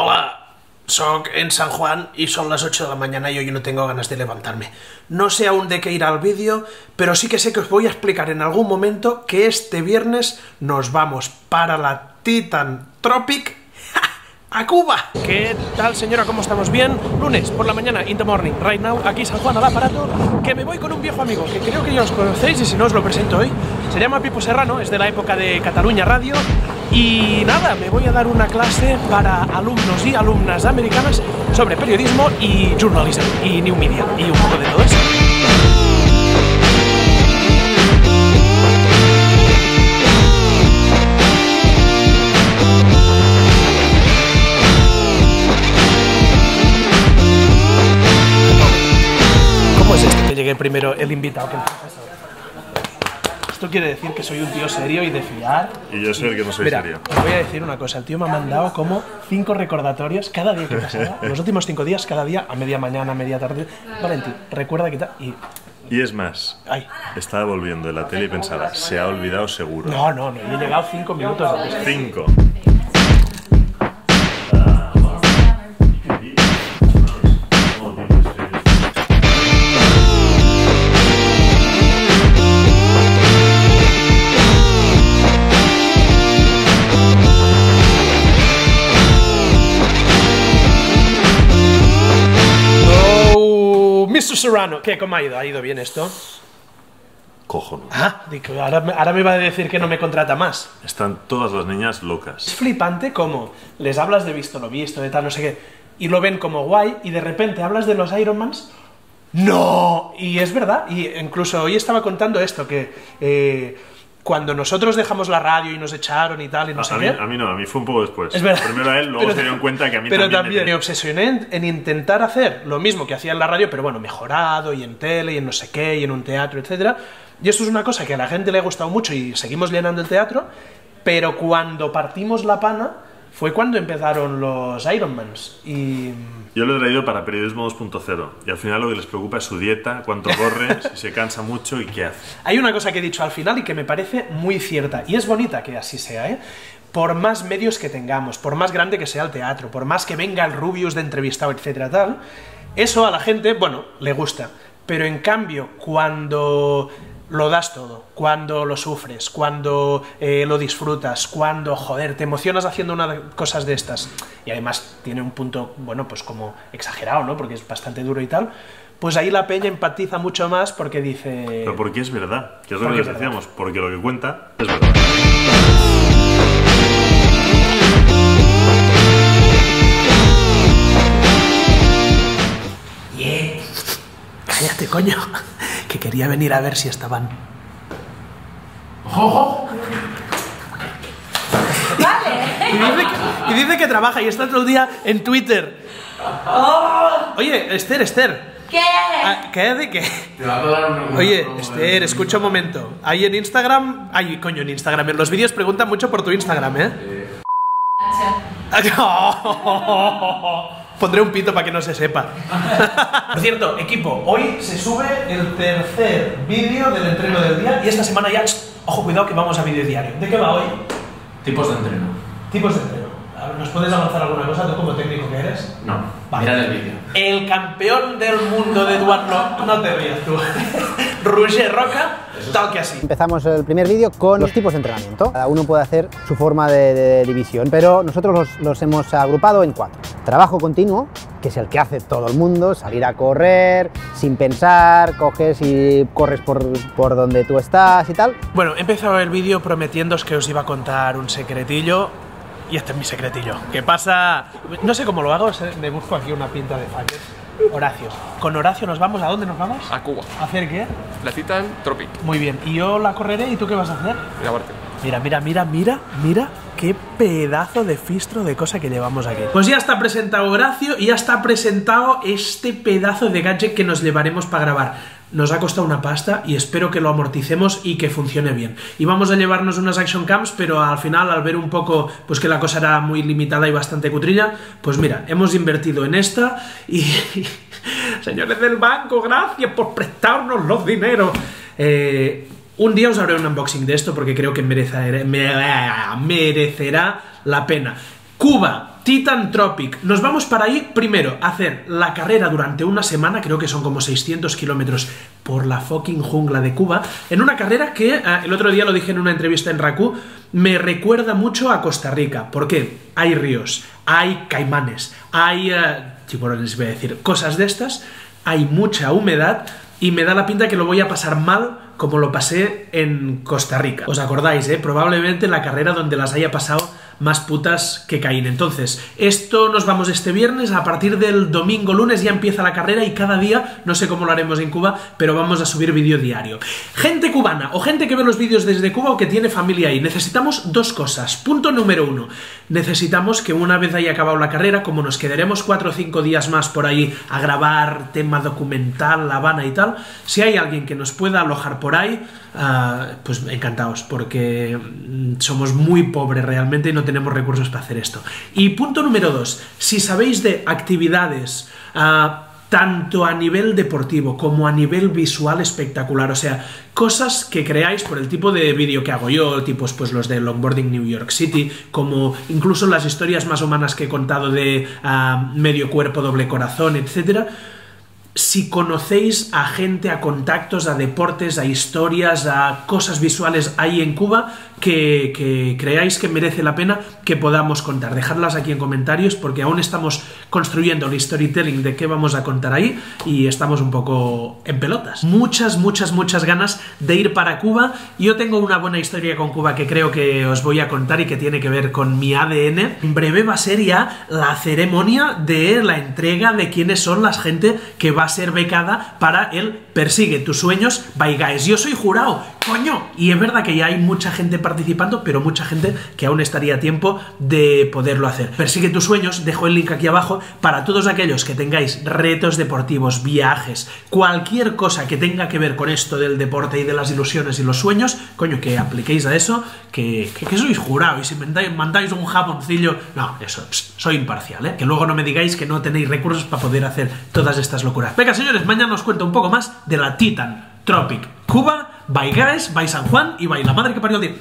Hola, soc en San Juan y son las 8 de la mañana y hoy no tengo ganas de levantarme. No sé aún de qué ir al vídeo, pero sí que sé que os voy a explicar en algún momento que este viernes nos vamos para la Titan Tropic a Cuba. ¿Qué tal, señora? ¿Cómo estamos? ¿Bien? Lunes por la mañana, in the morning, right now, aquí San Juan al aparato, que me voy con un viejo amigo que creo que ya os conocéis y si no os lo presento hoy. Se llama Pipo Serrano, es de la época de Cataluña Radio y nada, me voy a dar una clase para alumnos y alumnas americanas sobre periodismo y journalism y new media y un poco de todo eso. ¿Cómo es esto que llegue primero el invitado que el profesor? Esto quiere decir que soy un tío serio y de fiar. Y yo soy el que no soy Mira, serio. os voy a decir una cosa. El tío me ha mandado como cinco recordatorios cada día que pasaba. los últimos cinco días, cada día, a media mañana, a media tarde. Valentín, recuerda que tal. Y. Y es más, Ay. estaba volviendo de la tele y pensaba, se ha olvidado seguro. No, no, no. Yo he llegado cinco minutos después. Cinco. Serrano. ¿Qué? ¿Cómo ha ido? ¿Ha ido bien esto? Cojonudo. Ah, digo, ahora, me- ahora me va a decir que no me contrata más. Están todas las niñas Es locas. flipante como les hablas de visto lo visto, de tal, no sé qué, y lo ven como guay, y de repente hablas de los Ironmans. ¡No! Y es verdad, y incluso hoy estaba contando esto, que eh, cuando nosotros dejamos la radio y nos echaron y tal, y no A, sé a mí, qué. a mí no, a mí fue un poco después. Es verdad. Primero a él, luego Pero- se dieron cuenta que a mí pero también, también me- obsesioné en, en intentar hacer lo mismo que hacía en la radio, pero bueno, mejorado y en tele y en no sé qué y en un teatro, etcétera. Y esto es una cosa que a la gente le ha gustado mucho y seguimos llenando el teatro, pero cuando partimos la pana fue cuando empezaron los Ironmans y Yo lo he traído para Periodismo 2.0 y al final lo que les preocupa es su dieta, cuánto corre, si se cansa mucho y qué hace. Hay una cosa que he dicho al final y que me parece muy cierta, y es bonita que así sea, ¿eh? Por más medios que tengamos, por más grande que sea el teatro, por más que venga el Rubius de entrevistado, etcétera, tal, eso a la gente, bueno, le gusta. Pero en cambio, cuando lo das todo, cuando lo sufres, cuando eh, lo disfrutas, cuando, joder, te emocionas haciendo una de- cosas de estas, y además tiene un punto, bueno, pues como exagerado, ¿no? Porque es bastante duro y tal, pues ahí la peña empatiza mucho más porque dice... Pero porque es verdad, que es lo que decíamos, porque lo que cuenta es verdad. Yeah. Cállate, coño. Que quería venir a ver si estaban. Y dice, que, y dice que trabaja y está todo el día en Twitter. Oye, Esther, Esther. ¿Qué? ah, ¿Qué de qué? Oye, Esther, escucha un momento. Ahí en Instagram. Ay, coño, en Instagram. En los vídeos preguntan mucho por tu Instagram, ¿eh? Pondré un pito para que no se sepa. Por cierto, equipo, hoy se sube el tercer vídeo del entreno del día y esta semana ya, ojo, cuidado que vamos a vídeo diario. ¿De qué va hoy? Tipos de entreno. Tipos de entreno. ¿Nos puedes avanzar alguna cosa tú como técnico que eres? No, Vale. mirad el vídeo. El campeón del mundo de Eduardo, no te rías tú, Roger Roca, tal que así. Empezamos el primer vídeo con los tipos de entrenamiento. Cada uno puede hacer su forma de, de división, pero nosotros los, los hemos agrupado en cuatro. Trabajo continuo, que es el que hace todo el mundo, salir a correr sin pensar, coges y corres por, por donde tú estás y tal. Bueno, he empezado el vídeo prometiéndoos que os iba a contar un secretillo. Y este es mi secretillo. ¿Qué pasa? No sé cómo lo hago, me busco aquí una pinta de fucker. Horacio. Con Horacio nos vamos, ¿a dónde nos vamos? A Cuba. ¿A hacer qué? La Titan Tropic. Muy bien. Y yo la correré y tú qué vas a hacer? Grabarte. Mira, mira, mira, mira, mira qué pedazo de fistro de cosa que llevamos aquí. Pues ya está presentado Horacio y ya está presentado este pedazo de gadget que nos llevaremos para grabar. Nos ha costado una pasta y espero que lo amorticemos y que funcione bien. Y vamos a llevarnos unas action cams, pero al final, al ver un poco pues que la cosa era muy limitada y bastante cutrilla, pues mira, hemos invertido en esta y... Señores del banco, gracias por prestarnos los dineros. Eh, un día os haré un unboxing de esto porque creo que merece- me- merecerá la pena. Cuba, Titan Tropic. Nos vamos para ahí primero a hacer la carrera durante una semana, creo que son como 600 kilómetros por la fucking jungla de Cuba, en una carrera que eh, el otro día lo dije en una entrevista en Raku, me recuerda mucho a Costa Rica. ¿Por qué? Hay ríos, hay caimanes, hay eh, tiburones, voy a decir, cosas de estas, hay mucha humedad y me da la pinta que lo voy a pasar mal como lo pasé en Costa Rica. ¿Os acordáis, eh? Probablemente la carrera donde las haya pasado más putas que Caín. Entonces, esto nos vamos este viernes, a partir del domingo, lunes ya empieza la carrera y cada día, no sé cómo lo haremos en Cuba, pero vamos a subir vídeo diario. Gente cubana o gente que ve los vídeos desde Cuba o que tiene familia ahí, necesitamos dos cosas. Punto número uno, necesitamos que una vez haya acabado la carrera, como nos quedaremos cuatro o cinco días más por ahí a grabar tema documental, La Habana y tal, si hay alguien que nos pueda alojar por ahí, uh, pues encantados, porque mm, somos muy pobres realmente y no tenemos recursos para hacer esto. Y punto número dos, si sabéis de actividades... Uh, tanto a nivel deportivo como a nivel visual espectacular. O sea, cosas que creáis por el tipo de vídeo que hago yo, tipos pues los de Longboarding New York City, como incluso las historias más humanas que he contado de uh, medio cuerpo, doble corazón, etcétera si conocéis a gente, a contactos, a deportes, a historias, a cosas visuales ahí en Cuba que, creáis que merece la pena que podamos contar. Dejadlas aquí en comentarios porque aún estamos construyendo el storytelling de qué vamos a contar ahí y estamos un poco en pelotas. Muchas, muchas, muchas ganas de ir para Cuba. Yo tengo una buena historia con Cuba que creo que os voy a contar y que tiene que ver con mi ADN. En breve va a ser ya la ceremonia de la entrega de quiénes son las gente que va ser becada para el Persigue tus sueños by Guys. Yo soy jurado, coño. Y es verdad que ya hay mucha gente participando, pero mucha gente que aún estaría a tiempo de poderlo hacer. Persigue tus sueños, dejo el link aquí abajo para todos aquellos que tengáis retos deportivos, viajes, cualquier cosa que tenga que ver con esto del deporte y de las ilusiones y los sueños, coño, que apliquéis a eso, que, que, sois jurado. Y si mandáis, un japoncillo, no, eso, soy imparcial, ¿eh? Que luego no me digáis que no tenéis recursos para poder hacer todas estas locuras. Venga, señores, mañana os cuento un poco más de la Titan Tropic Cuba, by Guys, by San Juan y by la madre que parió de...